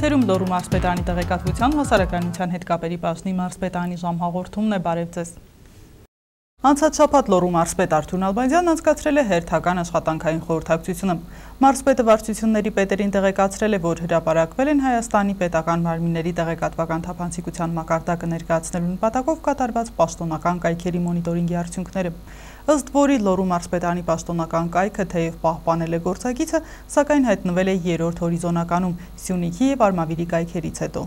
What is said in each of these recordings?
Եթերում լորու մարսպետանի տեղեկատվության հասարականության հետ կապերի պաշնի մարսպետանի ժամ հաղորդումն է բարև ձեզ։ Անցած շապատ լորու մարսպետ Արթուն Ալբանդյան անցկացրել է հերթական աշխատանքային խորհրդակցությունը։ Մարսպետը վարչությունների պետերին տեղեկացրել է, որ հրապարակվել են Հայաստանի պետական մարմինների տեղեկատվական թափանցիկության մակարդակը ներկայացնելու նպատակով կատարված պաշտոնական կայքերի մոնիտորինգի արդյունքները ըստ որի լորու մարսպետանի պաշտոնական կայքը թեև պահպանել է գործագիցը, սակայն հայտնվել է երրորդ հորիզոնականում Սյունիքի եւ Արմավիրի կայքերից հետո։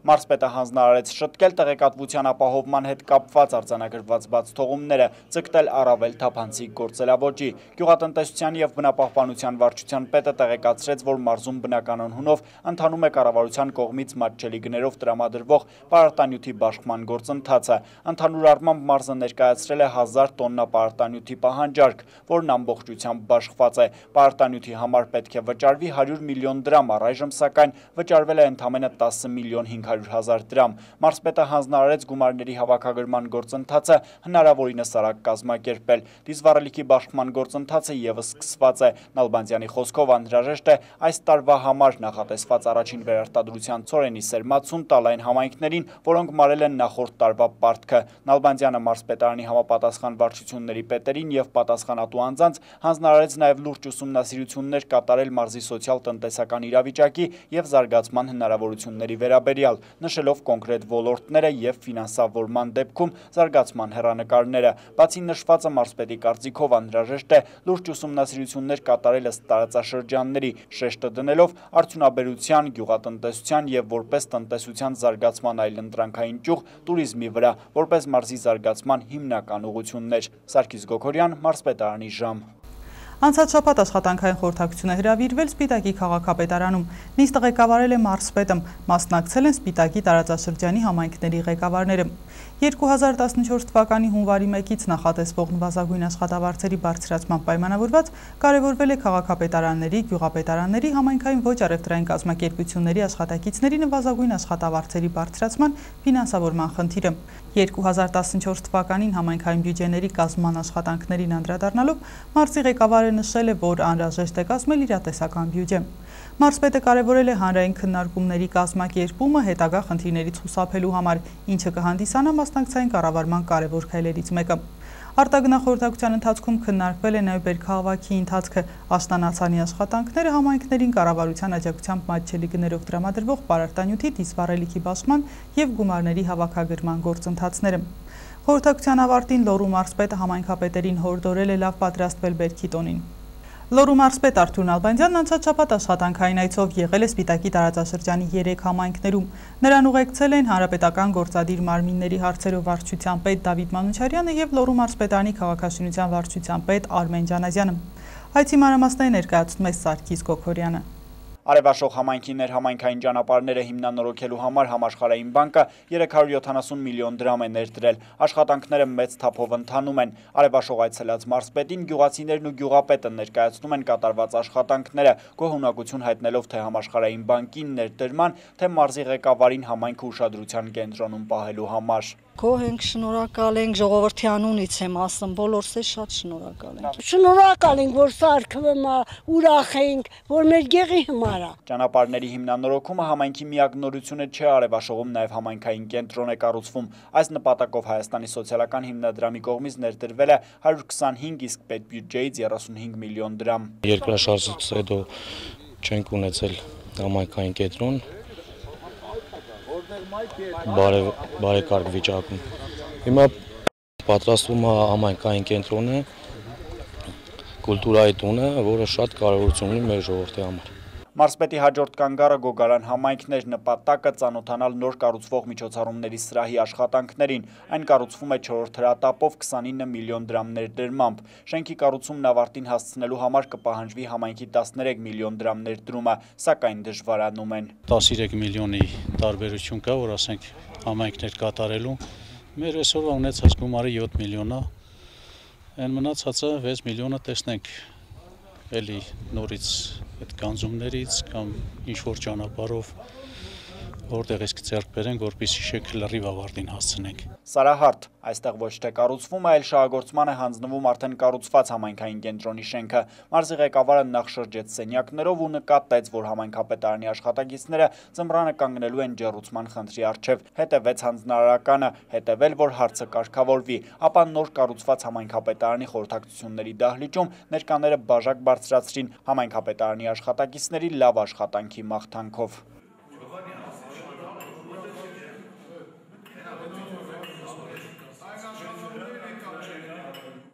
Մարսպետը հանձնարարեց շտկել տեղեկատվության ապահովման հետ կապված արձանագրված բաց թողումները, ձգտել առավել թափանցիկ գործելավոճի։ Գյուղատնտեսության եւ բնապահպանության վարչության պետը տեղեկացրեց, որ մարզում բնականon հունով ընթանում է կառավարության կողմից մատչելի գներով տրամադրվող պարարտանյութի բաշխման գործընթացը։ Ընդհանուր առմամբ մարզը ներկայացրել է 1000 տոննա պարարտանյութի պահանջարկ, որն ամբողջությամբ բաշխված է։ Պարարտանյութի համար պետք է վճարվի 100 միլիոն դրամ, առայժմ սակայն վճարվել է ընդամենը 10 միլիոն 500 500.000 դրամ։ Մարսպետը հանձնարարեց գումարների հավաքագրման գործընթացը հնարավորինս արագ կազմակերպել։ Դիզվառելիքի բաշխման գործընթացը եւս սկսված է։ Նալբանդյանի խոսքով անհրաժեշտ է այս տարվա համար նախատեսված առաջին վերարտադրության ծորենի սերմացուն տալ այն համայնքներին, որոնք մարել են նախորդ տարվա պարտքը։ Նալբանդյանը մարսպետարանի համապատասխան վարչությունների պետերին եւ պատասխանատու անձանց հանձնարարեց նաեւ լուրջ ուսումնասիրություններ կատարել մարզի սոցիալ-տնտեսական իրավիճակի եւ զարգացման հնարավորությունների վերաբերյալ նշելով կոնկրետ ոլորտները և ֆինանսավորման դեպքում զարգացման հեռանկարները։ Բացի նշվածը մարսպետի կարծիքով անհրաժեշտ է լուրջ ուսումնասիրություններ կատարել ըստ տարածաշրջանների, շեշտը դնելով արդյունաբերության, գյուղատնտեսության և որպես տնտեսության զարգացման այլընտրանքային ճյուղ տուրիզմի վրա, որպես մարզի զարգացման հիմնական ուղղություններ։ Սարգիս Գոքորյան, մարսպետարանի ժամ։ Անցած շապատ աշխատանքային խորհրդակցություն է հրավիրվել Սպիտակի քաղաքապետարանում։ Նիստ ղեկավարել է Մարսպետը, մասնակցել են Սպիտակի տարածաշրջանի համայնքների ղեկավարները։ 2014 թվականի հունվարի 1-ից նախատեսվող նվազագույն աշխատավարձերի բարձրացման պայմանավորված կարևորվել է քաղաքապետարանների, գյուղապետարանների, համայնքային ոչ առևտրային կազմակերպությունների աշխատակիցների նվազագույն աշխատավարձերի բարձրացման ֆինանսավորման խնդիրը։ 2014 թվականին համայնքային բյուջեների կազմման աշխատանքներին անդրադառնալով մարզի ղեկավարը նշել է, որ անհրաժեշտ է կազմել իրատեսական բյուջե։ Մարսպետը կարևորել է հանրային քննարկումների կազմակերպումը հետագա խնդիրներից խուսափելու համար, ինչը կհանդիսանա մասնակցային կառավարման կարևոր քայլերից մեկը։ Արտագնախորհրդակցության ընթացքում քննարկվել է նաև Բերքահավաքի ընթացքը, աշտանացանի աշխատանքները, համայնքներին կառավարության աջակցությամբ մատչելի գներով տրամադրվող պարարտանյութի դիսվառելիքի բաշխման եւ գումարների հավաքագրման գործընթացները։ Խորհրդակցության ավարտին Լոռու մարզպետը համայնքապետերին հորդորել է լավ պատրաստվել Բերքի տոնին։ Լորու մարսպետ Արթուն Ալբանդյանն անցած շաբաթ աշխատանքային այցով եղել է Սպիտակի տարածաշրջանի 3 համայնքներում։ Նրան ուղեկցել են հանրապետական գործադիր մարմինների հարցերով վարչության պետ Դավիթ Մանուչարյանը եւ Լորու մարսպետանի քաղաքաշինության վարչության պետ Արմեն Ջանազյանը։ Այցի մանրամասները ներկայացնում է Սարգիս Գոքորյանը։ Արևաշող համայնքի ներհամայնքային ճանապարհները հիմնանորոգելու համար համաշխարհային բանկը 370 միլիոն դրամ է ներդրել։ Աշխատանքները մեծ թափով ընթանում են։ Արևաշող այցելած մարզպետին գյուղացիներն ու գյուղապետը ներկայացնում են կատարված աշխատանքները, գոհունակություն հայտնելով թե համաշխարհային բանկին ներդրման, թե մարզի ղեկավարին համայնքը ուշադրության կենտրոնում պահելու համար գոհ ենք, շնորհակալ ենք, ժողովրդի անունից եմ ասում, բոլորս է շատ շնորհակալ ենք։ Շնորհակալ ենք, որ սարքվում է, ուրախ ենք, որ մեր գեղի համար է։ Ճանապարհների հիմնանորոգումը համայնքի միակ նորությունը չէ, Արևաշողում նաև համայնքային կենտրոն է կառուցվում։ Այս նպատակով Հայաստանի սոցիալական հիմնադրամի կողմից ներդրվել է 125, իսկ պետբյուջեից 35 միլիոն դրամ։ Երկրաշարժից հետո չենք ունեցել համայնքային կենտրոն, բարեկարգ վիճակում։ Հիմա պատրաստվում է համայնքային կենտրոնը, կուլտուրայի տունը, որը շատ կարևորություն ունի մեր ժողովրդի համար։ Մարսպետի հաջորդ կանգարը գոգարան համայնքներ նպատակը ծանոթանալ նոր կառուցվող միջոցառումների սրահի աշխատանքներին։ Այն կառուցվում է 4-րդ հրատապով 29 միլիոն դրամ ներդրմամբ։ Շենքի կառուցումն ավարտին հասցնելու համար կպահանջվի համայնքի 13 միլիոն դրամ ներդրումը, սակայն դժվարանում են։ 13 միլիոնի տարբերություն կա, որ ասենք համայնքներ կատարելու։ Մեր այսօրվա ունեցած գումարը 7 միլիոն է։ Այն մնացածը 6 միլիոնը տեսնենք էլի նորից այդ կանզումներից կամ ինչ որ ճանապարով որտեղ իսկ ձեռք բերենք, որպեսզի շեքը լրիվ ավարտին հասցնենք։ Սարահարթ, այստեղ ոչ թե կառուցվում է, այլ շահագործման է հանձնվում արդեն կառուցված համայնքային կենտրոնի շենքը։ Մարզի ղեկավարը նախ շրջեց սենյակներով ու նկատեց, որ համայնքապետարանի աշխատակիցները ծմրանը կանգնելու են ջեռուցման խնդրի առջև։ Հետևեց հանձնարարականը, հետևել, որ հարցը կարգավորվի, ապա նոր կառուցված համայնքապետարանի խորհրդակցությունների դահլիճում ներկաները բաժակ բարձրացրին համայնքապետարանի աշխատակիցների լավ աշխատանքի մաղթանքով։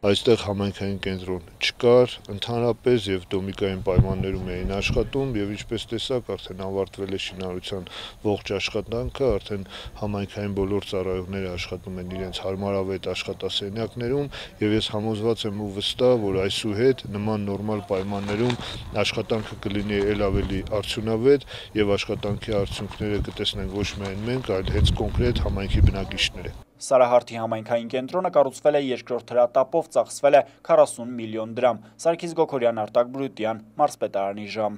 այստեղ համայնքային կենտրոն չկար, ընդհանրապես եւ դոմիկային պայմաններում էին աշխատում եւ ինչպես տեսակ արդեն ավարտվել է շինարարության ողջ աշխատանքը, արդեն համայնքային բոլոր ծառայողները աշխատում են իրենց հարմարավետ աշխատասենյակներում եւ ես համոզված եմ ու վստահ, որ այսուհետ նման նորմալ պայմաններում աշխատանքը կլինի ել ավելի արդյունավետ եւ աշխատանքի արդյունքները կտեսնեն ոչ միայն մենք, այլ հենց կոնկրետ համայնքի բնակիչները։ Սարահարթի համայնքային կենտրոնը կառուցվել է երկրորդ հրատապով, ծախսվել է 40 միլիոն դրամ։ Սարգիս Գոքորյան, Արտակ Բրուտյան, Մարսպետարանի ժամ։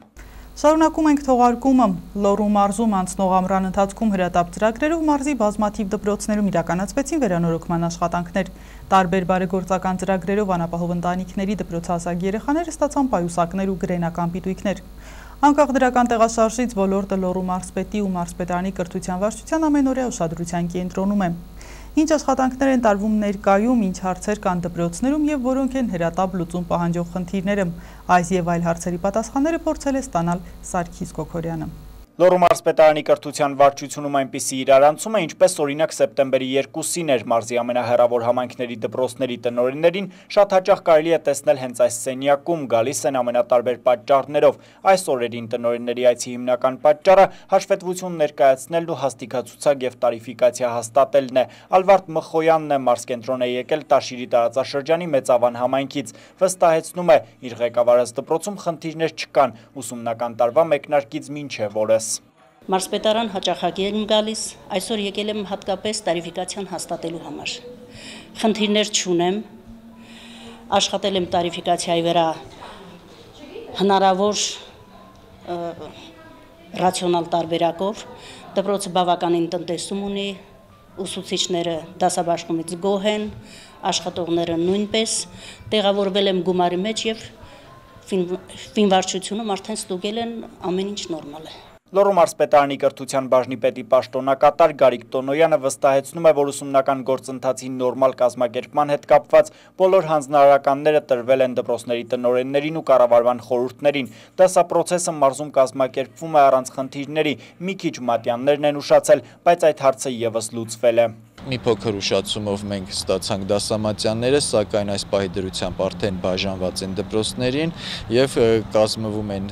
Շարունակում ենք թողարկումը Լոռու մարզում անցնող ամռան ընթացքում հրատապ ծրագրերով մարզի բազմաթիվ դպրոցներում իրականացվեցին վերանորոգման աշխատանքներ։ Տարբեր բարեգործական ծրագրերով անապահով ընտանիքների դպրոցահասակ երեխաները ստացան պայուսակներ ու գրենական պիտույքներ։ Անկախ դրական տեղաշարժից ոլորտը Լոռու մարզպետի ու մարզպետարանի կրթության վարչության ամենօրյա ուշադրության կենտրոնում է։ Ինչ աշխատանքներ են տարվում ներկայում, ինչ հարցեր կան դպրոցներում եւ որոնք են հրատապ լուծում պահանջող խնդիրները։ Այս եւ այլ հարցերի պատասխանները փորձել է ստանալ Սարգիս Կոքորյանը։ Լոռու մարզպետարանի կրթության վարչությունում այնպիսի իրարանցում է, ինչպես օրինակ սեպտեմբերի 2-ին էր մարզի ամենահեռավոր համայնքների դպրոցների տնօրեններին շատ հաճախ կարելի է տեսնել հենց այս սենյակում, գալիս են ամենատարբեր պատճառներով։ Այս օրերին տնօրենների այցի հիմնական պատճառը հաշվետվություն ներկայացնելն ու հաստիկացուցակ եւ տարիֆիկացիա հաստատելն է։ Ալվարդ Մխոյանն է մարզ կենտրոն է եկել Տաշիրի տարածաշրջանի Մեծավան համայնքից։ Վստահեցնում է, իր ղեկավարած դպրոցում խնդիրներ չկան, ուսումնական տարվա մեկնարկից մինչև օրս։ Մարսպետարան հաճախակի եմ գալիս, այսօր եկել եմ հատկապես տարիֆիկացիան հաստատելու համար։ Խնդիրներ չունեմ, աշխատել եմ տարիֆիկացիայի վրա հնարավոր ռացիոնալ տարբերակով, դպրոցը բավականին տնտեսում ունի, ուսուցիչները դասաբաշխումից գոհ են, աշխատողները նույնպես տեղավորվել եմ գումարի մեջ եւ ֆինվարչությունում արդեն ստուգել են ամեն ինչ նորմալ է։ Լոռու մարզպետարանի կրթության բաժնի պետի պաշտոնակատար Գարիկ Տոնոյանը վստահեցնում է, որ ուսումնական գործընթացի նորմալ կազմակերպման հետ կապված բոլոր հանձնարարականները տրվել են դպրոցների տնօրեններին ու կառավարման խորհուրդներին։ Դասապրոցեսը մարզում կազմակերպվում է առանց խնդիրների, մի քիչ մատյաններն են ուշացել, բայց այդ հարցը եւս լուծվել է մի փոքր ուշացումով մենք ստացանք դասամատյանները, սակայն այս պահի դրությամբ արդեն բաժանված են դպրոցներին եւ կազմվում են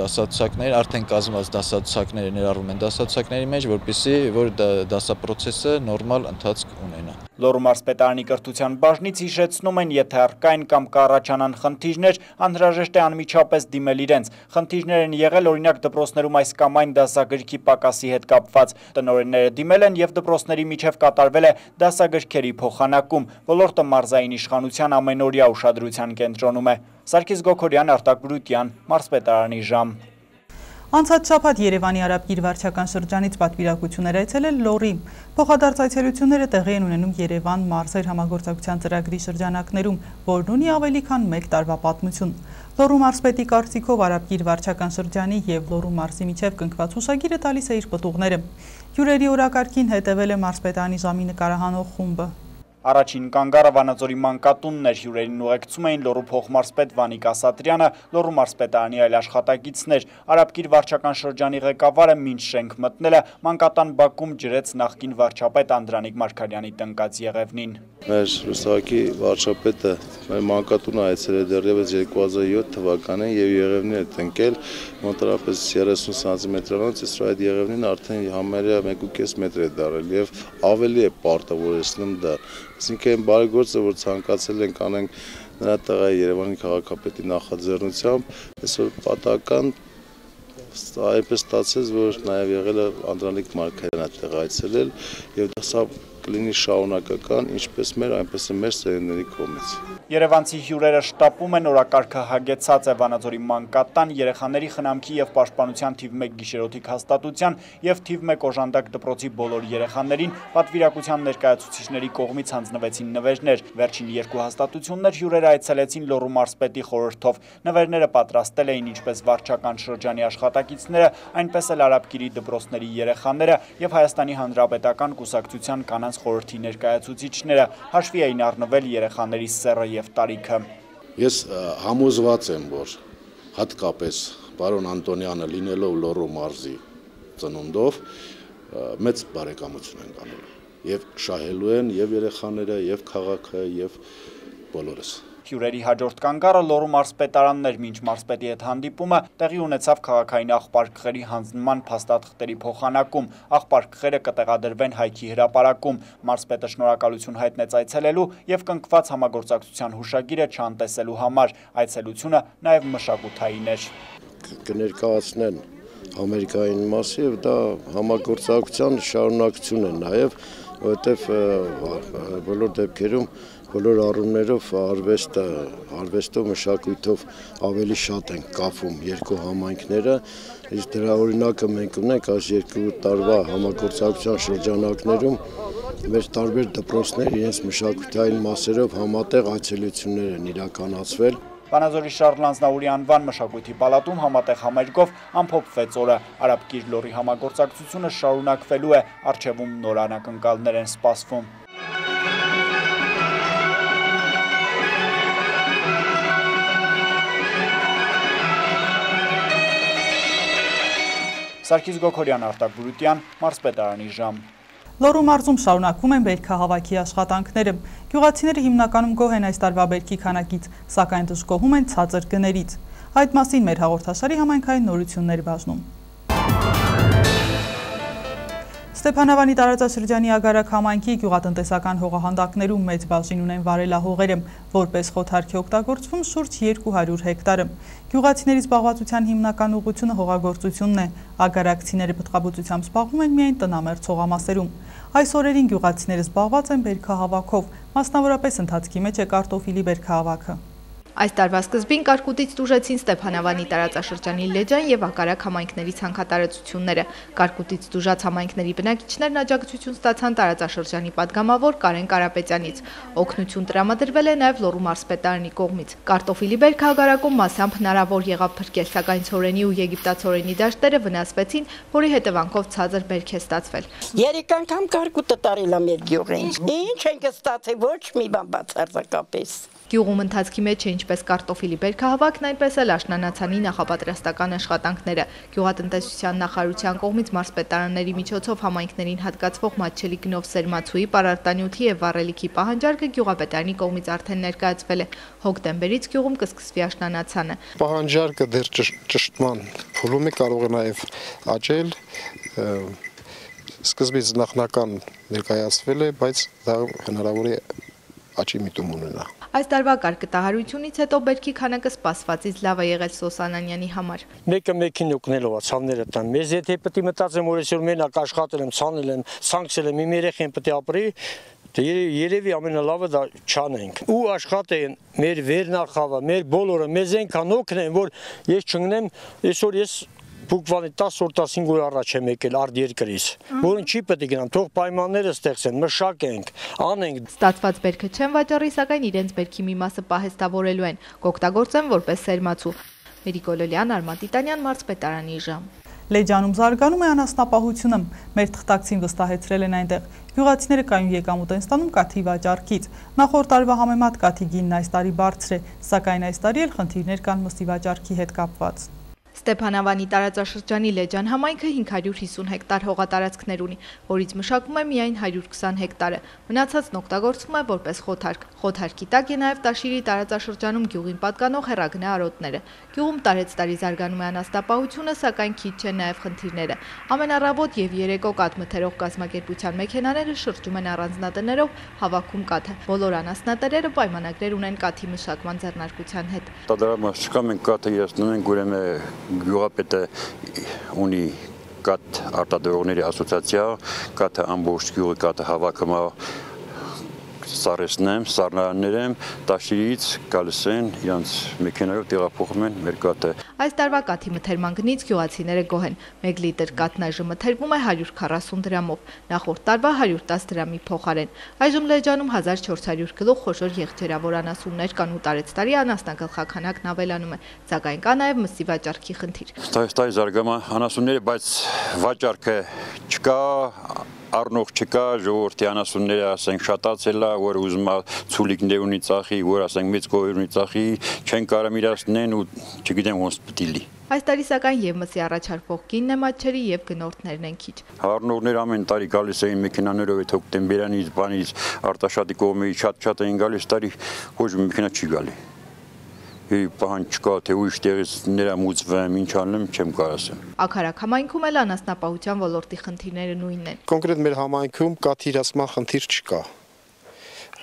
դասացուցակներ, արդեն կազմված դասացուցակները ներառվում են դասացուցակների մեջ, որպեսզի որ դասապրոցեսը նորմալ ընթացք ունենա։ Լոռու մարզպետարանի կրթության բաժնից հիշեցնում են, եթե առկային կամ կառաջանան խնդիրներ, անհրաժեշտ է անմիջապես դիմել իրենց։ Խնդիրներ են եղել օրինակ դպրոցներում այս կամ այն դասագրքի պակասի հետ կապված։ Տնօրենները դիմել են եւ դպրոցների միջև կատարվել է դասագրքերի փոխանակում։ Ոլորտը մարզային իշխանության ամենօրյա ուշադրության կենտրոնում է։ Սարգիս Գոքորյան, Արտակ Բրուտյան, մարզպետարանի ժամ։ Անցած շաբաթ Երևանի Արաբգիր վարչական շրջանից պատվիրակություն էր այցելել Լոռի։ Փոխադարձ այցելությունները տեղի են ունենում Երևան մարզեր համագործակցության ծրագրի շրջանակներում, որն ունի ավելի քան 1 տարվա պատմություն։ Լոռու մարզպետի կարծիքով Արաբգիր վարչական շրջանի եւ Լոռու մարզի միջև կնքված հուշագիրը տալիս է իր պտուղները։ Հյուրերի օրակարգին հետևել է մարզպետանի ժամի նկարահանող խումբը։ Առաջին կանգարը Վանաձորի մանկատունն էր հյուրերին ուղեկցում էին Լոռու փոխմարսպետ Վանիկ Ասատրյանը, Լոռու մարսպետարանի այլ աշխատակիցներ։ Արաբկիր վարչական շրջանի ղեկավարը մինչ շենք մտնելը մանկատան Բաքում ջրեց նախկին վարչապետ Անդրանիկ Մարգարյանի տնկած Եղևնին։ Մեր Ռուսակի վարչապետը մեր մանկատունը այցել է դեռևս 2007 թվականին եւ Եղևնին է տնկել մոտավորապես 30 սանտիմետրանոց, իսկ այդ Եղևնին արդեն համարյա 1.5 մետր է դարել եւ ավելի է պարտավորեցնում դա Այսինքն բարեգործը, որ ցանկացել ենք անենք նրա տեղի Երևանի քաղաքապետի նախաձեռնությամբ, այսօր պատական այնպես ստացեց, որ նաև եղել է Անդրանիկ Մարկարյանը տեղ այցելել եւ դա կլինի շարունակական, ինչպես մեր, այնպես էլ մեր սերնդների կողմից։ Երևանցի հյուրերը շտապում են օրակարգը հագեցած է Վանաձորի մանկատան, երեխաների խնամքի եւ պաշտպանության թիվ 1 գիշերօթիկ հաստատության եւ թիվ 1 օժանդակ դպրոցի բոլոր երեխաներին պատվիրակության ներկայացուցիչների կողմից հանձնվեցին նվերներ։ Վերջին երկու հաստատություններ հյուրերը այցելեցին Լոռու մարզպետի խորհրդով։ Նվերները պատրաստել էին ինչպես վարչական շրջանի աշխատակիցները, այնպես էլ Արաբկիրի դպրոցների երեխաները եւ Հայաստանի Հանրապետական կուսակցության կանանց խորհրդի ներկայացուցիչները։ Հաշվի էին առնվել երեխաների սեռը եւ տարիքը։ Ես համոզված եմ, որ հատկապես պարոն Անտոնյանը լինելով Լոռու մարզի ծնունդով մեծ բարեկամություն են կանելու եւ շահելու են եւ երեխաները եւ քաղաքը եւ բոլորս Հյուրերի հաջորդ կանգառը լորու մարսպետարաններ մինչ մարսպետի հետ հանդիպումը տեղի ունեցավ քաղաքային աղպարկղերի հանձնման փաստաթղթերի փոխանակում։ Աղպարկղերը կտեղադրվեն հայքի հրապարակում։ Մարսպետը շնորհակալություն հայտնեց այցելելու եւ կնքված համագործակցության հուշագիրը չանտեսելու համար։ Այցելությունը նաեւ մշակութային էր։ Կներկայացնեն Ամերիկային մասի եւ դա համագործակցության շարունակություն է նաեւ որովհետեւ բոլոր դեպքերում բոլոր առումներով արվեստը, արվեստով, մշակույթով ավելի շատ են կապվում երկու համայնքները, իսկ դրա օրինակը մենք ունենք այս երկու տարվա համագործակցության շրջանակներում մեր տարբեր դպրոցներ իրենց մշակութային մասերով համատեղ այցելություններ են իրականացվել Վանաձորի Շարլ Լանձնաուրի անվան մշակույթի պալատում համատեղ համերգով ամփոփվեց օրը։ Արաբկիր լորի համագործակցությունը շարունակվելու է, արչևում նոր անակնկալներ են սպասվում։ Սարգիս Գոքորյան, Արտակ Բուրուտյան, Մարսպետարանի ժամ։ Լորու մարզում շարունակվում են բերքահավաքի աշխատանքները։ Գյուղացիները հիմնականում գոհ են այս տարվա բերքի քանակից, սակայն դժգոհում են ցածր գներից։ Այդ մասին մեր հաղորդաշարի համայնքային նորություններ բաժնում։ Ստեփանավանի տարածաշրջանի Ագարակ համայնքի գյուղատնտեսական հողահանդակներում մեծ բաժին ունեն վարելահողերը, որպես խոթարքի օգտագործվում շուրջ 200 հեկտարը։ Գյուղացիների զբաղվածության հիմնական ուղությունը հողագործությունն է։ Ագարակցիները պտղաբուծությամբ զբաղվում են միայն տնամերձ հողամասերում։ Այս օրերին գյուղացիները զբաղված են բերքահավաքով, մասնավորապես ընթացքի մեջ է կարտոֆիլի բերքահավաքը։ Այս տարվա սկզբին Կարկուտից դուժեցին Ստեփանավանի տարածաշրջանի Լեջան եւ Ակարակ համայնքների ցանկատարածությունները։ Կարկուտից դուժած համայնքների բնակիչներն աջակցություն ստացան տարածաշրջանի падգամավոր Կարեն Կարապետյանից։ Օգնություն տրամադրվել է նաեւ Լոռու մարզպետարանի կողմից։ Կարտոֆիլի բերք հագարակում մասամբ հնարավոր եղավ փրկել, սակայն ցորենի ու եգիպտացորենի դաշտերը վնասվեցին, որի հետևանքով ցածր բերք է ստացվել։ Երեք անգամ Կարկուտը տարել է մեր գյուղին։ Ինչ ենք ստացել ոչ մի բան բացարձակապես։ Գյուղում ընթացքի մեջ է ինչպես կարտոֆիլի բերքահավաքն, այնպես էլ աշնանացանի նախապատրաստական աշխատանքները։ Գյուղատնտեսության նախարարության կողմից մարզպետարանների միջոցով համայնքներին հատկացվող մատչելի գնով սերմացուի, պարարտանյութի եւ վառելիքի պահանջարկը գյուղապետարանի կողմից արդեն ներկայացվել է։ Հոկտեմբերից գյուղում կսկսվի աշնանացանը։ Պահանջարկը դեռ ճշտման փուլում է, կարող է նաեւ աճել սկզբից նախնական ներկայացվել է, բայց դա հնարավոր է աճի միտում ունենա։ Այս տարվա կարկտահարությունից հետո բերքի քանակը սպասվածից լավ է եղել Սոսանանյանի համար։ Մեկը մեկին օգնելով է ցավները տան։ Մեզ եթե պետք է մտածեմ, որ այսօր մենակ աշխատել եմ, ցանել եմ, ցանցել եմ, իմ երեխեն պետք է ապրի, դե երևի ամենալավը դա չանենք։ Ու աշխատեն մեր վերնախավը, մեր բոլորը մեզ այնքան օգնեն, որ ես չընկնեմ, այսօր ես Բուկվալի 10 օր 15 օր առաջ եմ եկել արդ երկրից, որին չի պետք է գնամ, թող պայմանները ստեղծեն, մշակենք, անենք։ Ստացված բերքը չեն վաճառի, սակայն իրենց բերքի մի մասը պահեստավորելու են, կօգտագործեն որպես սերմացու։ Մերիկոլոլյան, Արմատ Տիտանյան, մարզպետարանի ժամ։ Լեջանում զարգանում է անասնապահությունը։ Մեր թղթակցին վստահեցրել են այնտեղ։ Գյուղացիները կայուն եկամուտ են ստանում կաթի վաճառքից։ Նախորդ տարվա համեմատ կաթի գինն այս տարի բարձր է, սակայն այս տարի էլ խնդիրներ կան մսի վաճառքի հետ կապված։ Ստեփանավանի տարածաշրջանի Լեջան համայնքը 550 հեկտար հողատարածքներ ունի, որից մշակվում է միայն 120 հեկտարը։ Մնացածն օգտագործվում է որպես խոթարք։ Խոթարքի տակ է նաև Տաշիրի տարածաշրջանում գյուղին պատկանող հեռագնա արոտները։ Գյուղում տարեց-տարի զարգանում է անաստապահությունը, սակայն քիչ չեն նաև խնդիրները։ Ամենառավոտ եւ երեկո կաթ մթերող կազմակերպության մեքենաները շրջում են առանձնատներով հավաքում կաթը։ Բոլոր անասնատերերը պայմանագրեր ունեն կաթի մշակման ձեռնարկության հետ։ Տադրամաս չկա մենք կաթը եսնում ենք ուրեմն գյուղապետը ունի կատ արտադրողների ասոցիացիա, կաթը ամբողջ գյուղը կաթը հավաքում է սարեսնեմ, սառնարաններեմ, տաշիրից գալիս են, իրանց մեքենայով տեղափոխում են մեր կատը։ Այս տարվա կաթի մթերման գնից գյուղացիները գոհ են։ 1 լիտր կաթն այժմ մթերվում է 140 դրամով, նախորդ տարվա 110 դրամի փոխարեն։ Այժմ Լեջանում 1400 գլուխ խոշոր եղջերավոր անասուններ կան ու տարեցտարի անասնագլխականակն ավելանում է, սակայն կա նաև մսի վաճառքի խնդիր։ Ստայ զարգամա անասունները, բայց վաճառքը չկա, առնող չկա, ժողովրդի անասունները ասենք շատացել է, որ ուզում է ցուլիկներ ունի ծախի, որ ասենք մեծ գոյր ունի ծախի, չեն կարող իրացնեն ու չգիտեմ ոնց պետք լի։ Այս տարի սակայն եւ մսի առաջարկող կինն է մատչերի եւ գնորդներն են քիչ։ Առնողներ ամեն տարի գալիս էին մեքենաներով այդ հոկտեմբերանից, բանից, արտաշատի կողմից շատ-շատ էին գալիս, տարի ոչ մի մեքենա չի գալի պահանջ չկա, թե ուրիշ տեղից ներամուծվեմ, ինչ անեմ, չեմ կարող ասեմ։ Ակարակ համայնքում էլ անասնապահության ոլորտի խնդիրները նույնն են։ Կոնկրետ մեր համայնքում կաթի իրացման խնդիր չկա։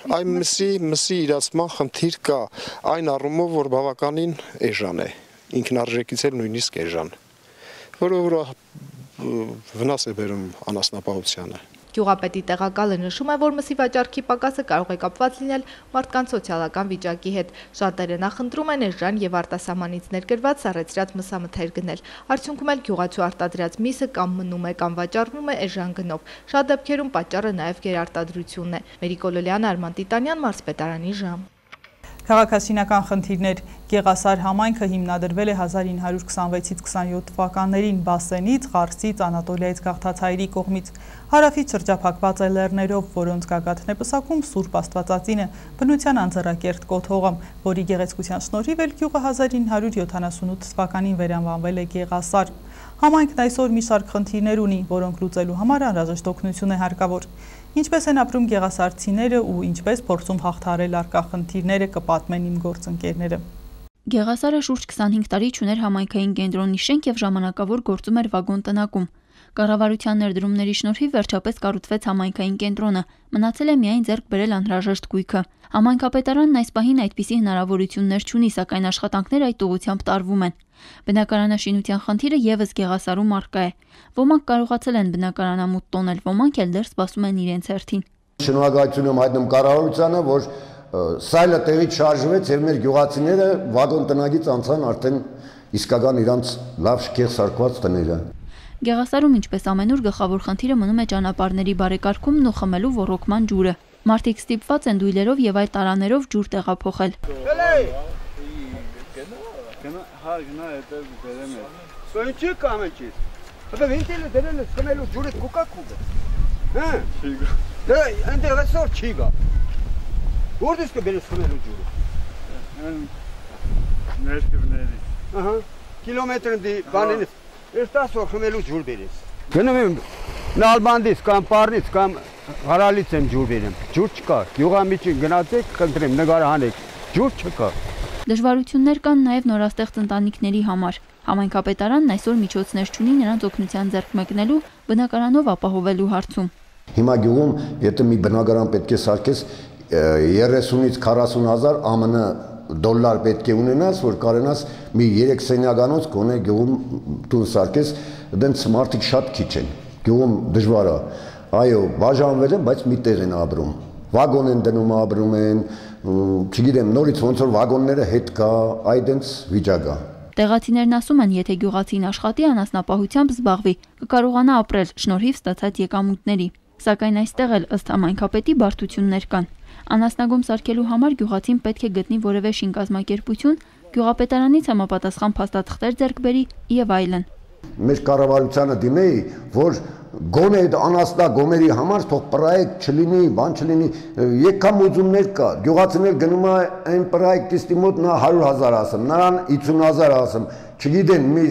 Այն մսի, մսի իրացման խնդիր կա, այն առումով, որ բավականին էժան է, ինքնարժեքից էլ նույնիսկ էժան, որը որ վնաս է բերում անասնապահությանը։ Գյուղապետի տեղակալը նշում է, որ մսի վաճառքի պակասը կարող է կապված լինել մարդկանց սոցիալական վիճակի հետ։ Շատերը նախընտրում են էժան եւ արտասահմանից ներկրված սառեցրած մսամթեր գնել։ Արդյունքում էլ գյուղացու արտադրած միսը կամ մնում է կամ վաճառվում է էժան գնով։ Շատ դեպքերում պատճառը նաեւ գերարտադրությունն է։ Մերիկոլոլյան Արման Տիտանյան Մարսպետարանի ժամ։ Քաղաքասինական խնդիրներ. Գեղասար համայնքը հիմնադրվել է 1926-ից 27 թվականներին Բասենից, Ղարսից, Անատոլիայից գաղթած հայերի կողմից։ Հարավից շրջափակված է լեռներով, որոնց գագաթն է պսակում Սուրբ Աստվածածինը, բնության անձեռակերտ կոթողը, որի գեղեցկության շնորհիվ էլ գյուղը 1978 թվականին վերանվանվել է Գեղասար։ Համայնքն այսօր մի շարք խնդիրներ ունի, որոնք լուծելու համար անհրաժեշտ օգնություն է հարկավոր։ Ինչպես են ապրում գեղասարցիները ու ինչպես փորձում հաղթարել արկա խնդիրները կպատմեն իմ գործընկերները։ Գեղասարը շուրջ 25 տարի ճուներ համայնքային կենտրոնի շենք եւ ժամանակավոր գործում էր վագոն տնակում։ Կառավարության ներդրումների շնորհիվ վերջապես կառուցվեց համայնքային կենտրոնը, մնացել է միայն ձեռք բերել անհրաժեշտ գույքը։ Համայնքապետարանն այս պահին այդպիսի հնարավորություններ չունի, սակայն աշխատանքներ այդ ուղությամբ տարվում են։ Բնակարանաշինության խնդիրը եւս Գեղասարում արկա է։ Ոմանք կարողացել են բնակարանամուտ տոնել, ոմանք էլ դեռ սպասում են իրենց հերթին։ Շնորհակալություն եմ հայտնում կառավարությանը, որ սայլը տեղից շարժվեց եւ մեր գյուղացիները վագոն տնագից անցան արդեն իսկական իրանց լավ շքեղ սարկված տները։ Գեղասարում ինչպես ամենուր գլխավոր խնդիրը մնում է ճանապարհների բարեկարգումն ու խմելու ոռոգման ջուրը։ Մարդիկ ստիպված են դույլերով եւ այլ տարաներով ջուր տեղափոխել։ հա գնա հետո բերեմ է։ Սո ինչի կամ էի։ Հետո ինտել դերել է սկմելու ջուրը կոկա կուբը։ Հա։ Չի գա։ Դե այնտեղ այսօր չի գա։ Որտես կբերես սկմելու ջուրը։ Այն ներքևների։ Ահա։ Կիլոմետրն դի բանին։ Ես 10 օր խմելու ջուր բերես։ Գնում եմ Նալբանդից կամ Պարնից կամ Հարալից եմ ջուր բերեմ։ Ջուր չկա։ Յուղամիջին գնացեք, խնդրեմ նկար հանեք։ Ջուր չկա։ Դժվարություններ կան նաև նորաստեղծ ընտանիքների համար։ Համայնքապետարանն այսօր միջոցներ չունի նրանց օգնության ձեռք մեկնելու բնակարանով ապահովելու հարցում։ Հիմա գյուղում, եթե մի բնակարան պետք է սարքես 30-ից 40 հազար ԱՄՆ դոլար պետք է ունենաս, որ կարենաս մի 3 սենյականոց գոնե գյուղում տուն սարքես, դենց մարդիկ շատ քիչ են։ Գյուղում դժվար է։ Այո, բաժանվել են, բայց մի տեղ են ապրում։ Վագոն են դնում, ապրում են, չգիտեմ, նորից ոնց որ վագոնները հետ կա, այդենց վիճակ է։ Տեղացիներն ասում են, եթե գյուղացին աշխատի անասնապահությամբ զբաղվի, կկարողանա ապրել շնորհիվ ստացած եկամուտների։ Սակայն այստեղ էլ ըստ համայնքապետի բարդություններ կան։ Անասնագում սարքելու համար գյուղացին պետք է գտնի որևէ շինկազմակերպություն, գյուղապետարանից համապատասխան փաստաթղթեր ձեռք բերի եւ այլն մեր կառավարությանը դիմեի, որ գոնե այդ անաստա գոմերի համար թող պրոյեկտ չլինի, բան չլինի, եկամ ուզումներ կա։ Գյուղացիներ գնում է այն պրոյեկտիստի մոտ նա 100.000 ասում, նրան 50.000 ասում։ Չգիտեն մի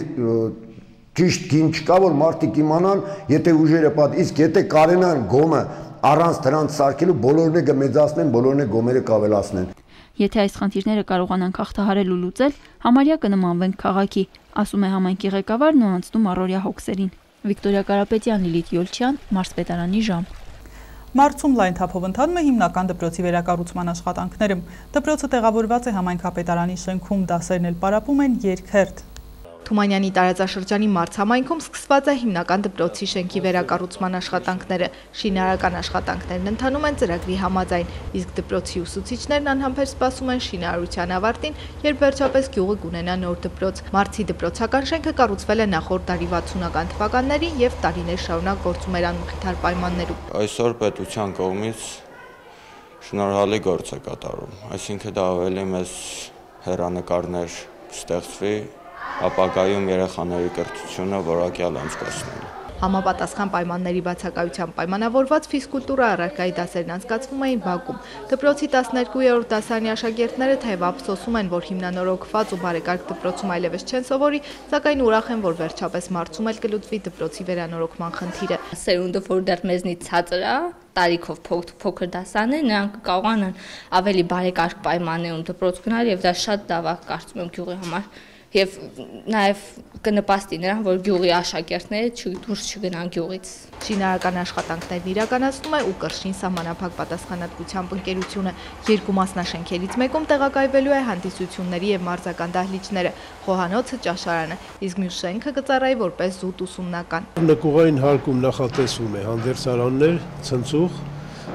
ճիշտ գին չկա, որ մարդիկ իմանան, եթե ուժերը պատ, իսկ եթե կարենան գոմը առանց դրանց սարքելու բոլորն է կմեծացնեն, բոլորն է գոմերը կավելացնեն։ Եթե այս խնդիրները կարողանանք հաղթահարել ու լուծել, համարյա կնմանվենք քաղաքի, ասում է համայնքի ղեկավարն ու անցնում առօրյա հոգսերին։ Վիկտորիա Կարապետյան, Լիլիթ Յոլչյան, Մարսպետարանի ժամ։ Մարցում լայն թափով ընթանում է հիմնական դպրոցի վերակառուցման աշխատանքները։ Դպրոցը տեղավորված է համայնքապետարանի շենքում, դասերն էլ պարապում են երկհերթ։ Թումանյանի տարածաշրջանի Մարց համայնքում սկսված է հիմնական դպրոցի շենքի վերակառուցման աշխատանքները։ Շինարարական աշխատանքներն ընթանում են ծրագրի համաձայն, իսկ դպրոցի ուսուցիչներն անհամբեր սպասում են շինարարության ավարտին, երբ վերջապես գյուղը կունենա նոր դպրոց։ Մարցի դպրոցական շենքը կառուցվել է նախորդ տարի 60-ական թվականներին եւ տարիներ շարունակ գործում էր անմխիթար պայմաններում։ Այսօր պետության կողմից շնորհալի գործ է կատարում, այսինքն դա ավելի մեծ հերանեկարներ ստեղծվի ապագայում երեխաների կրթությունը որակյալ անցկացնելու։ Համապատասխան պայմանների բացակայությամբ պայմանավորված ֆիզկուլտուրա առարկայի դասերն անցկացվում էին Բաքում։ Դպրոցի 12-րդ դասարանի աշակերտները թեև ափսոսում են, որ հիմնանորոգված ու բարեկարգ դպրոցում այլևս չեն սովորի, սակայն ուրախ են, որ վերջապես մարտում էլ կլուծվի դպրոցի վերանորոգման խնդիրը։ Սերունդը, որ դեռ մեզնից ցածր է, տարիքով փոքր դասաներ, նրանք կարողանան ավելի բարեկարգ պայմաններում դպրոց գնալ եւ դա շատ լավ է կարծում եմ գյուղի համար եւ նաեւ կնպաստի նրան, որ գյուղի աշակերտները դուրս չգնան գյուղից։ Շինարական աշխատանքներն իրականացնում է ու կրշին սահմանափակ պատասխանատվությամբ ընկերությունը։ Երկու մասնաշենքերից մեկում տեղակայվելու է հանդիսությունների եւ մարզական դահլիճները, խոհանոցը, ճաշարանը, իսկ մյուս շենքը կծառայի որպես զուտ ուսումնական։ Նկուղային հարկում նախատեսվում է հանդերձարաններ, ցնցուղ,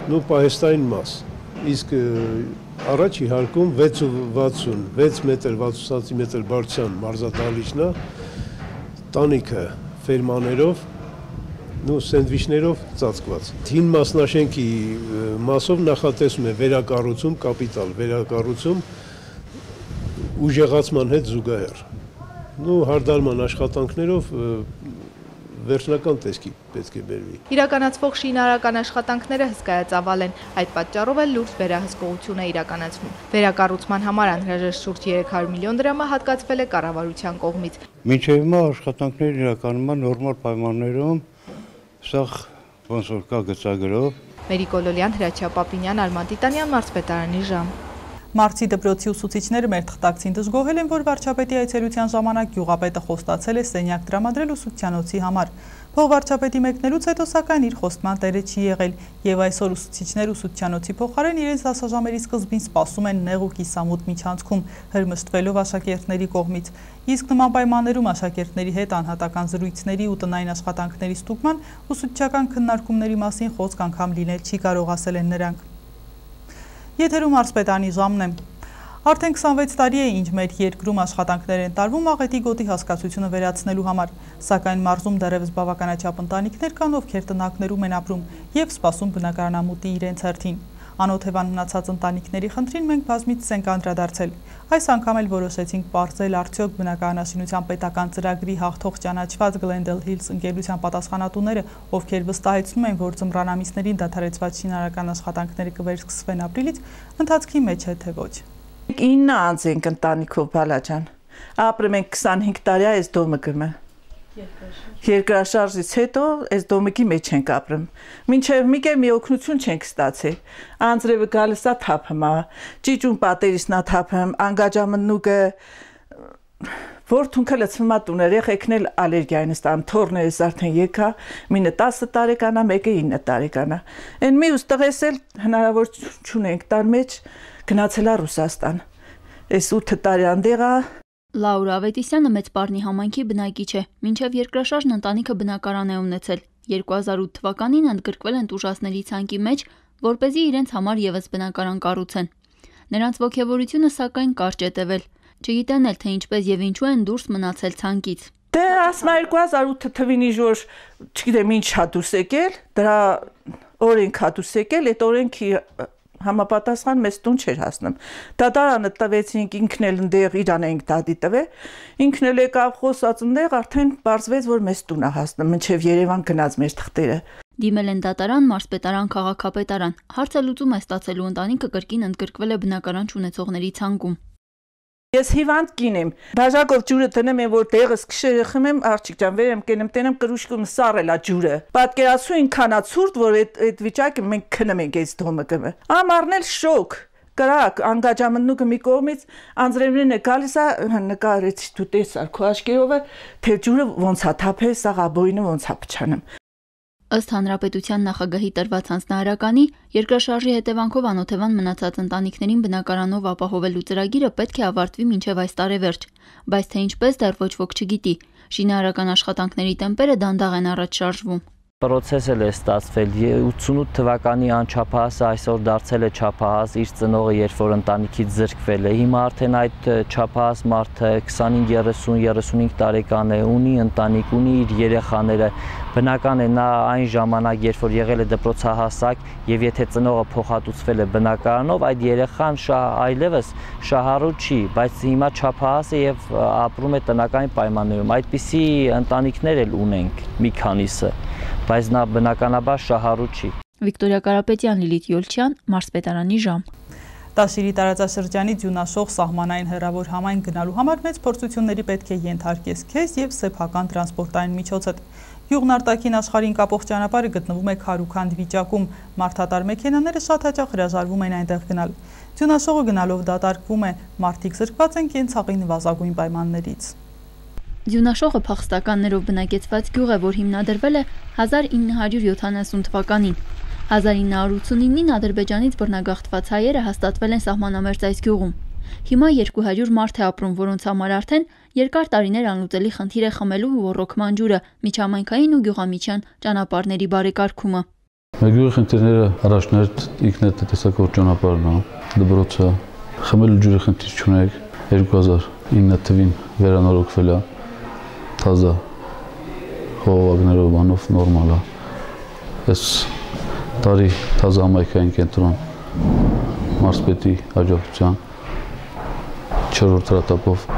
նու պահեստային մաս։ Իսկ առաջի հարկում 6.60, 6 մետր 60 սանտիմետր բարձրության մարզադահլիճն է, տանիքը ֆերմաներով նու սենդվիչներով ծածկված։ Հին մասնաշենքի մասով նախատեսում է վերակառուցում, կապիտալ վերակառուցում ուժեղացման հետ զուգահեռ։ Նու հարդարման աշխատանքներով վերջնական տեսքի պետք է բերվի։ Իրականացվող շինարարական աշխատանքները հսկայածավալ են, այդ պատճառով էլ լուրջ վերահսկողություն է իրականացվում։ Վերակառուցման համար անհրաժեշտ շուրջ 300 միլիոն դրամը հատկացվել է կառավարության կողմից։ Մինչև հիմա աշխատանքները իրականացման նորմալ պայմաններում սա ոնց որ կա գծագրով Մերիկոլոլյան, Հրաչյա Պապինյան, Արման Տիտանյան, Մարզպետարանի ժամ։ Մարցի դպրոցի ուսուցիչները մեր թղթակցին դժգոհել են, որ վարչապետի այցելության ժամանակ գյուղապետը խոստացել է սենյակ տրամադրել ուսուցչանոցի համար։ Փողվարչապետի մեկնելուց հետո սակայն իր խոստման տերը չի եղել եւ այսօր ուսուցիչներ ուսուցչանոցի փոխարեն իրենց դասաժամերի սկզբին սպասում են նեղ ու կիսամութ միջանցքում հրմշտվելով աշակերտների կողմից։ Իսկ նման պայմաններում աշակերտների հետ անհատական զրույցների ու տնային աշխատանքների ստուգման ուսուցչական քննարկումների մասին խոսք անգամ լինել չի կարող ասել են նրանք։ Եթերում արսպետանի ժամն է։ Արդեն 26 տարի է ինչ մեր երկրում աշխատանքներ են տարվում աղետի գոտի հասկացությունը վերացնելու համար, սակայն մարզում դեռևս բավականաչափ ընտանիքներ կան, ովքեր տնակներում են ապրում եւ սպասում բնակարանամուտի իրենց հերթին։ Անօթևան մնացած ընտանիքների խնդրին մենք բազմից ենք անդրադարձել։ Այս անգամ էլ որոշեցինք պարզել արդյոք բնակարանաշինության պետական ծրագրի հաղթող ճանաչված Glendale Hills ընկերության պատասխանատուները, ովքեր վստահեցնում են, որ ձմռանամիսներին դադարեցված շինարական աշխատանքները կվերսկսվեն ապրիլից, ընթացքի մեջ է թե ոչ։ 9 անձ ենք ընտանիքով բալաջան։ Ապրում ենք 25 տարի այս դոմը գմը։ Երկրաշարժից հետո այս դոմիկի մեջ ենք ապրում։ Մինչև մի կեր մի օգնություն չենք ստացել։ Անձրևը գալիս է թափում, ճիճուն պատերիսն է թափում, անգաջամնուկը որ թունքը լցվում է տուներ, եղեքն էլ ալերգիային ստան, թորներս արդեն եկա, մինը 10 տարեկան է, մեկը 9 տարեկան է։ Այն մի ուստղես էլ հնարավոր չունենք տար մեջ գնացել է Ռուսաստան։ Այս 8 տարի անդեղա Լաուրա Ավետիսյանը մեծ պարնի համայնքի բնակիչ է։ Մինչև երկրաշարժն ընտանիքը բնակարան է ունեցել։ 2008 թվականին ընդգրկվել են տուժասների ցանկի մեջ, որ เป զի իրենց համար եւս բնակարան կառուցեն։ Նրանց ողջավորությունը սակայն կարճ է տևել։ Չգիտեն էլ թե ինչպես եւ ինչու են դուրս մնացել ցանկից։ Դե ասում 2008 թվինի ժոր, չգիտեմ ինչ հա դուրս եկել, դրա օրենք հա դուրս եկել, այդ օրենքի համապատասխան մեզ տուն չէր հասնում։ Դատարանը տվեցինք ինքն էլ ընդեղ իրան էինք դատի տվել։ Ինքն էլ եկավ խոսած ընդեղ արդեն բարձվեց որ մեզ տուն է հասնում, մինչև Երևան գնաց մեր թղթերը։ Դիմել են դատարան, մարզպետարան, քաղաքապետարան։ Հարցը լուծում է ստացելու ընտանիքը կրկին ընդգրկվել է բնակարան ունեցողների ցանկում։ Ես հիվանդ կին եմ։ Բաժակով ջուրը տնեմ եմ, որ տեղս քշերը խմեմ, աղջիկ ջան, վերեմ կենեմ, տենեմ կրուշկում սարելա ջուրը։ Պատկերացու ինքանա ցուրտ, որ այդ այդ վիճակը մենք քնում ենք այս դոմը կմը։ Ամառնել շոկ կրակ անգաջամնուկը մի կողմից անձրևներն է գալիս է նկարեցի դու տեսար քո աչքերով թե ջուրը ոնց է թափել սաղ աբոյինը ոնց է փչանում Ըստ հանրապետության նախագահի տրված հանձնարարականի, երկրաշարժի հետևանքով անօթևան մնացած ընտանիքներին բնակարանով ապահովելու ծրագիրը պետք է ավարտվի մինչև այս տարեվերջ, բայց թե ինչպես դեռ ոչ ոք չգիտի։ Շինարարական աշխատանքների տեմպերը դանդաղ են առաջ շարժվում։ Պրոցես էլ է ստացվել 88 թվականի անչափահասը այսօր դարձել է չափահաս իր ծնողը երբ որ ընտանիքից զրկվել է հիմա արդեն այդ չափահաս մարդը 25-30-35 տարեկան է ունի ընտանիք ունի իր երեխաները բնական է նա այն ժամանակ երբ որ եղել է դպրոցահասակ եւ եթե ծնողը փոխհատուցվել է բնակարանով այդ երեխան շահ այլևս շահառու չի բայց հիմա չափահաս է եւ ապրում է տնական պայմաններում այդպիսի ընտանիքներ էլ ունենք մի քանիսը բայց նա բնականաբար շահառու չի։ Վիկտորիա Կարապետյան, Լիլիթ Յոլչյան, Մարսպետարանի ժամ։ Տաշիրի տարածաշրջանի ձյունաշող սահմանային հեռավոր համայն գնալու համար մեծ փորձությունների պետք է ենթարկես քեզ եւ սեփական տրանսպորտային միջոցդ։ Յուղն արտաքին աշխարհին կապող ճանապարհը գտնվում է քարուքանդ վիճակում։ Մարդատար մեքենաները շատ հաճախ հրաժարվում են այնտեղ գնալ։ Ձյունաշողը գնալով դատարկվում է, մարդիկ զրկված են կենցաղի նվազագույն պայմաններից։ Ձյունաշողը փախստականներով բնակեցված գյուղ է, որ հիմնադրվել է 1970 թվականին։ 1989-ին Ադրբեջանից բռնագաղթված հայերը հաստատվել են սահմանամերձ այս գյուղում։ Հիմա 200 մարդ է ապրում, որոնց համար արդեն երկար տարիներ անլուծելի խնդիր է խմելու ու ռոռոկման ջուրը, միջհամայնքային ու գյուղամիջյան ճանապարհների բարեկարգումը։ Մեր գյուղի խնդիրները առաջներդ ինքնետ տեսակոր ճանապարհն է, դպրոցը, խմելու ջուրի խնդիր չունենք 2009 թվին վերանորոգվել է թազա խողովակներով բանով նորմալ է։ Այս տարի թազա ամայքային կենտրոն մարսպետի աջակցության 4-րդ հրատապով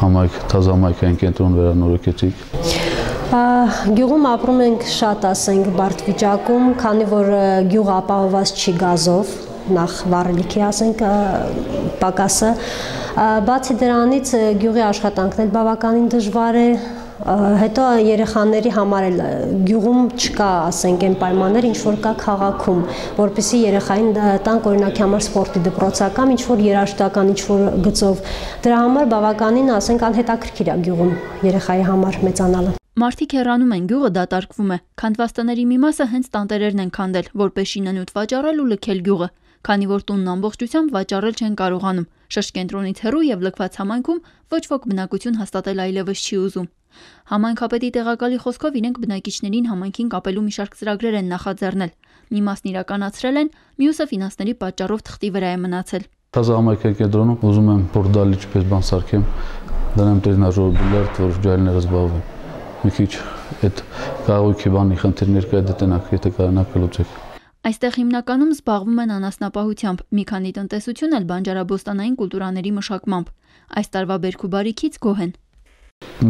համայք թազա ամայքային կենտրոն վերանորոգեցիք։ Գյուղում ապրում ենք շատ, ասենք, բարդ վիճակում, քանի որ գյուղը ապահովված չի գազով, նախ վառելիքի, ասենք, պակասը Բացի դրանից գյուղի աշխատանքն էլ բավականին դժվար է, հետո երեխաների համար էլ գյուղում չկա, ասենք, այն պայմաններ, ինչ որ կա քաղաքում, որպեսի երեխային տանք օրինակի համար սպորտի դպրոցական, ինչ որ երաժշտական, ինչ որ գծով։ Դրա համար բավականին, ասենք, անհետաքրքիր է գյուղում երեխայի համար մեծանալը։ Մարդիկ հեռանում են, գյուղը դատարկվում է։ Քանդված տների մի մասը հենց տանտերերն են քանդել, որպես շինանյութ վաճառել ու լքել գյուղը, քանի որ տունն ամբողջությամբ վաճառել չեն կարողանում։ Շրջկենտրոնից հեռու եւ լքված համայնքում ոչ ոք բնակություն հաստատել այլևս չի ուզում։ Համայնքապետի տեղակալի խոսքով իրենք բնակիչներին համայնքին կապելու մի շարք ծրագրեր են նախաձեռնել։ Մի մասն իրականացրել են, մյուսը ֆինանսների պատճառով թղթի վրա է մնացել։ Թազա համայնքային կենտրոնում ուզում եմ փորդալ ինչպես բան սարքեմ, դրանեմ տրենաժոր բիլիարդ, որ ջայլները զբաղվեն։ Մի քիչ այդ կաղույքի բանի խնդիրներ կա, տնակ, եթե կարողանա կլուծեք։ Այստեղ հիմնականում զբաղվում են անասնապահությամբ, մի քանի տնտեսություն էլ բանջարաբոստանային կուլտուրաների մշակմամբ։ Այս տարվա բերք ու բարիքից գոհ են։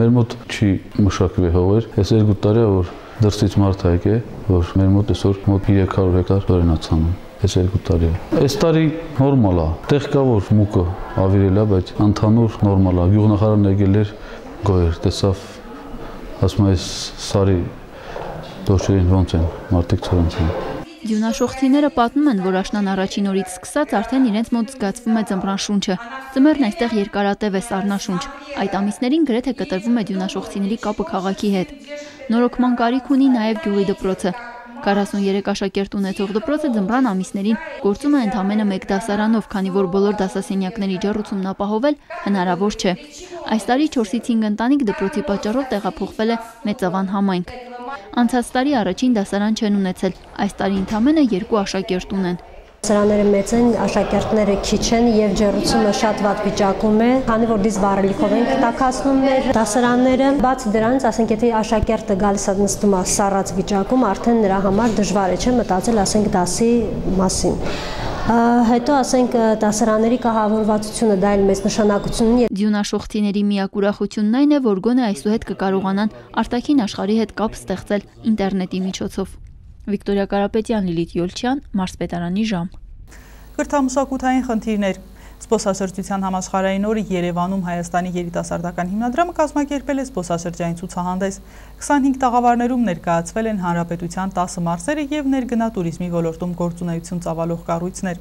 Մեր մոտ չի մշակվի հողեր, այս երկու տարի որ դրսից մարդ է որ մեր մոտ այսօր մոտ 300 հեկտար ծորեն է ցանում այս երկու տարի։ Այս տարի նորմալ է։ Տեղ կա որ մուկը ավիրել է, բայց ընդհանուր նորմալ է։ Գյուղնախարարն եկել էր գոհեր, տեսավ ասում է սարի դոշերին ոնց են մարդիկ ծորենցան։ Դյունաշողթիները պատմում են, որ աշնան առաջին օրից սկսած արդեն իրենց մոտ զգացվում է ձմռան շունչը։ Ձմեռն այստեղ երկարատև է սառնաշունչ։ Այդ ամիսներին գրեթե կտրվում է դյունաշողթիների կապը քաղաքի հետ։ Նորոգման կարիք ունի նաև գյուղի դպրոցը։ 43 աշակերտ ունեցող դպրոցը ձմռան ամիսներին գործում է ընդամենը 1 դասարանով, քանի որ բոլոր դասասենյակների ջեռուցումն ապահովել հնարավոր չէ։ Այս տարի 4-ից 5 ընտանիք դպրոցի պատճառով տեղափոխվել է Մեծավան համայնք։ Անցած տարի առաջին դասարան չեն ունեցել, այս տարի ընդամենը երկու աշակերտ ունեն։ Սրաները մեծ են, աշակերտները քիչ են եւ ջերուցումը շատ վատ վիճակում է, քանի որ դից վառելիքով ենք տակածնում մեր դասարանները։ Բացի դրանից, ասենք, եթե աշակերտը գալիս է նստում է սառած վիճակում, արդեն նրա համար դժվար է չէ մտածել, ասենք, դասի մասին հետո ասենք դասարանների կահավորվածությունը դա էլ մեծ նշանակություն ունի։ Ձյունաշողթիների միակ ուրախությունն այն է, որ գոնե այսուհետ կկարողանան արտաքին աշխարհի հետ կապ ստեղծել ինտերնետի միջոցով։ Վիկտորիա Կարապետյան, Լիլիթ Յոլչյան, Մարսպետարանի ժամ։ Կրթամշակութային խնդիրներ Զբոսաշրջության համաշխարհային օրը Երևանում Հայաստանի երիտասարդական հիմնադրամը կազմակերպել է զբոսաշրջային ցուցահանդես։ 25 տաղավարներում ներկայացվել են հանրապետության 10 մարզերը եւ ներգնատուրիզմի ոլորտում գործունեություն ծավալող կառույցներ։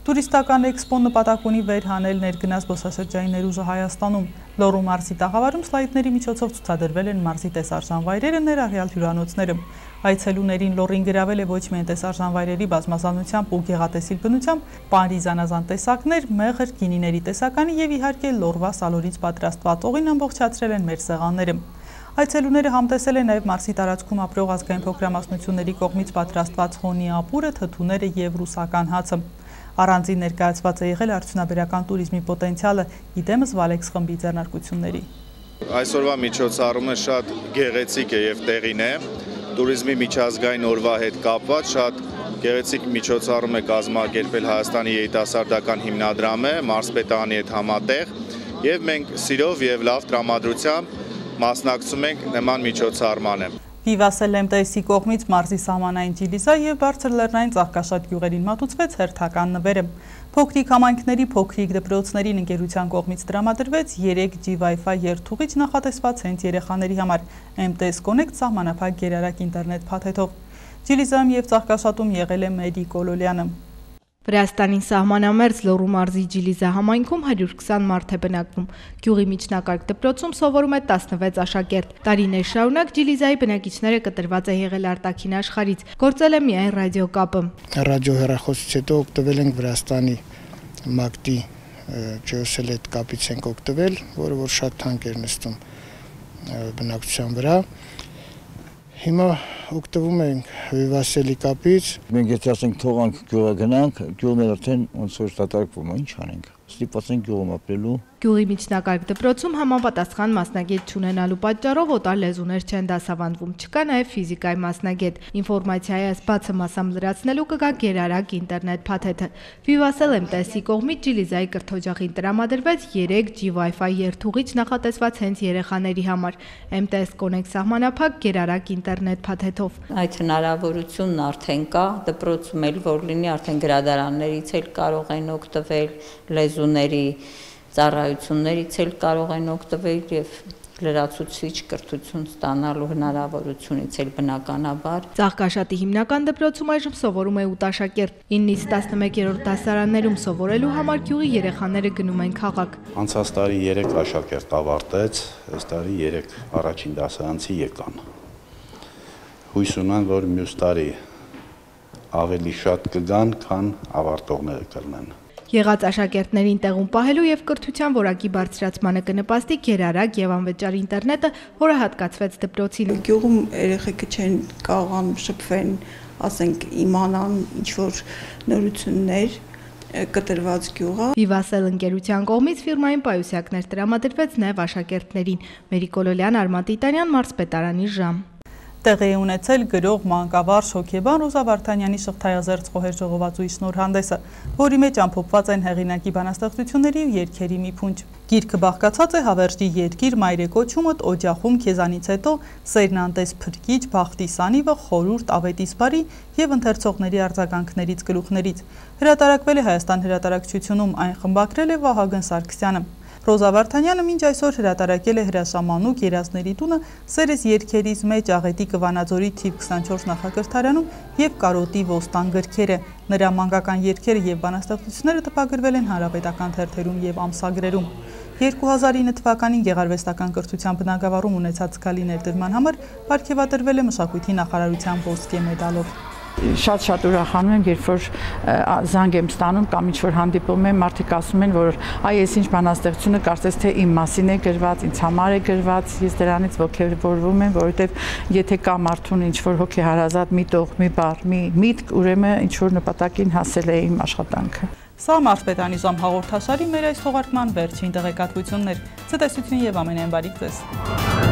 Տուրիստական էքսպոն նպատակ ունի վերհանել ներգնաց զբոսաշրջային ներուժը Հայաստանում։ Լոռու մարզի տաղավարում սլայդների միջոցով ցուցադրվել են մարզի տեսարժան վայրերը ներառյալ հյուրանոցները այցելուներին լորին գրավել է ոչ միայն տեսարժանվայրերի բազմազանությամբ ու գեղատեսիլ բնությամբ, պարի զանազան տեսակներ, մեղր, գինիների տեսականի եւ իհարկե լորվա սալորից պատրաստված օղին ամբողջացրել են մեր սեղանները։ Այցելուները համտեսել են նաև Մարսի տարածքում ապրող ազգային փոքրամասնությունների կողմից պատրաստված հոնի ապուրը, թթուները եւ ռուսական հացը։ Առանձին ներկայացված է եղել արդյունաբերական туриզմի պոտենցիալը՝ իդեմս Վալեքս խմբի ձեռնարկությունների։ Այսօրվա միջոցառումը շատ գեղեցիկ է եւ տեղին է տուրիզմի միջազգային օրվա հետ կապված շատ գեղեցիկ միջոցառում է կազմակերպել Հայաստանի երիտասարդական հիմնադրամը Մարսպետանի հետ համատեղ եւ մենք սիրով եւ լավ տրամադրությամբ մասնակցում ենք նման միջոցառմանը։ Վիվասել ՄՏՍ-ի կողմից մարզի սահմանային ճիլիսա եւ բարձր լեռնային ծաղկաշատ գյուղերին մատուցվեց հերթական նվերը։ Փոքրիկ համայնքների փոքրիկ դպրոցներին ընկերության կողմից տրամադրվեց 3 G Wi-Fi երթուղիչ նախատեսված հենց երեխաների համար. MTS Connect սահմանափակ գերարակ ինտերնետ փաթեթով։ Ջիլիզայում եւ Ծաղկաշատում եղել է Մեդի Կոլոլյանը։ Վրաստանին սահմանամերձ Լոռու մարզի Ջիլիզա համայնքում 120 մարդ է բնակվում։ Գյուղի միջնակարգ դպրոցում սովորում է 16 աշակերտ։ Տարիներ շարունակ Ջիլիզայի բնակիչները կտրված է եղել արտաքին աշխարից։ Գործել է միայն ռադիոկապը։ Ռադիո հեռախոսից հետո օգտվել ենք Վրաստանի մակտի ջոսելետ կապից ենք օգտվել, որը որ շատ թանկ էր նստում բնակչության վրա։ Հիմա օգտվում ենք վիվասելի կապից։ Մենք եթե ասենք թողանք գյուղը գնանք, գյուղն արդեն ոնց որ դատարկվում է, ինչ անենք ստիպված են գյուղում ապրելու։ Գյուղի միջնակարգ դպրոցում համապատասխան մասնագետ չունենալու պատճառով օտար լեզուներ չեն դասավանդվում։ Չկա նաև ֆիզիկայի մասնագետ։ Ինֆորմացիայի ասպացը մասամբ լրացնելու կգա գերարագ ինտերնետ փաթեթը։ Vivassel MTS-ի կողմից Ջիլիզայի կրթօջախին տրամադրվեց 3 G Wi-Fi երթուղիչ նախատեսված հենց երեխաների համար։ MTS Connect սահմանափակ գերարագ ինտերնետ փաթեթով։ Այդ հնարավորությունն արդեն կա, դպրոցում էլ որ լինի, արդեն գրադարաններից էլ կարող են օգտվել լեզու լեզուների ծառայություններից էլ կարող են օգտվել եւ լրացուցիչ կրթություն ստանալու հնարավորությունից էլ բնականաբար։ Ծաղկաշատի հիմնական դպրոցում այժմ սովորում է 8 աշակերտ։ 9-ից 11-րդ դասարաններում սովորելու համար գյուղի երեխաները գնում են քաղաք։ Անցած տարի 3 աշակերտ ավարտեց, այս տարի 3 առաջին դասարանցի եկան։ Հույս ունեն, որ մյուս տարի ավելի շատ կգան, քան ավարտողները կլինեն։ Եղած աշակերտներին տեղում պահելու եւ կրթության որակի բարձրացմանը կնպաստի գերարագ եւ անվճար ինտերնետը, որը հատկացվեց դպրոցին։ Գյուղում երեխեքը չեն կարողանում շփվեն, ասենք իմանան ինչ որ նորություններ կտրված գյուղը։ Vivassel ընկերության կողմից ֆիրմային պայուսակներ տրամադրվեց նաև աշակերտներին։ Մերիկոլոլյան Արման Տիտանյան մարզպետարանի ժամ տեղի ունեցել գրող մանկավարժ հոգեբան Ռոզա Վարդանյանի շղթայազերծ խոհեր ժողովածուի շնորհանդեսը, որի մեջ ամփոփված են հեղինակի բանաստեղծությունների ու երգերի մի փունջ։ Գիրքը բաղկացած է հավերժի երկիր մայրեկոչումդ օջախում քեզանից հետո սերնանտես փրկիչ բախտի սանիվը խորուրդ ավետիս բարի եւ ընթերցողների արձագանքներից գլուխներից։ Հրատարակվել է Հայաստան հրատարակչությունում, այն խմբակրել է Վահագն Սարգսյանը։ Ռոզա Վարդանյանը մինչ այսօր հրատարակել է հրաշամանուկ երազների տունը սերես երկերից մեջ աղետի կվանաձորի թիվ 24 նախակրթարանում և կարոտի ոստան գրքերը։ Նրա մանկական երկերը և բանաստեղծությունները տպագրվել են հանրապետական թերթերում և ամսագրերում։ 2009 թվականին գեղարվեստական կրթության բնագավառում ունեցած զգալի ներդրման համար պարգևատրվել է մշակույթի նախարարության ոսկե մեդալով շատ-շատ ուրախանում եմ, երբ որ զանգ եմ ստանում կամ ինչ-որ հանդիպում եմ, մարդիկ ասում են, որ այ ես ինչ բանաստեղծությունը կարծես թե իմ մասին է գրված, ինձ համար է գրված, ես դրանից ողջորվում եմ, որովհետև եթե կա մարդուն ինչ-որ հոգեհարազատ մի տող, մի բառ, մի միտք, ուրեմն ինչ-որ նպատակին հասել է իմ աշխատանքը։ Սա Մարսպետանի ժամ հաղորդաշարի մեր այս թողարկման վերջին տեղեկատվություններ։ Ցտեսություն եւ ամենայն բարիք ձեզ։